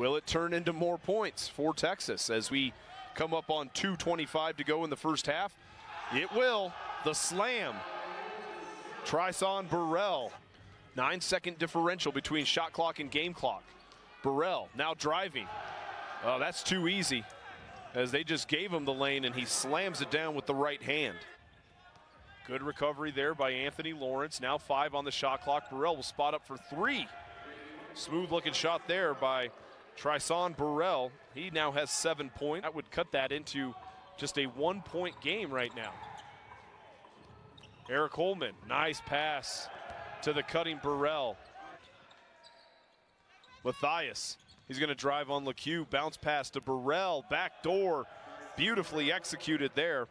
Will it turn into more points for Texas as we come up on 2.25 to go in the first half? It will. The slam. Trahson Burrell. Nine second differential between shot clock and game clock. Burrell now driving. Oh, that's too easy as they just gave him the lane and he slams it down with the right hand. Good recovery there by Anthony Lawrence. Now five on the shot clock. Burrell will spot up for three. Smooth looking shot there by Trahson Burrell. He now has seven points. That would cut that into just a one point game right now. Eric Holman, nice pass to the cutting Burrell. Matthias, he's going to drive on LeCue, bounce pass to Burrell, back door, beautifully executed there.